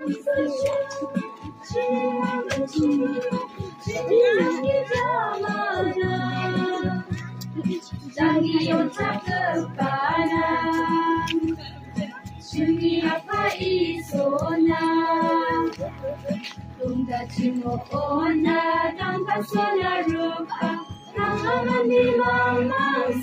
三声，亲爱的亲，只要你叫妈妈，家里有三个爸娘，兄弟阿爸一座山，懂得寂寞我那，当他说了入帕，当我们的妈妈下。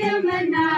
ಗಮನಾ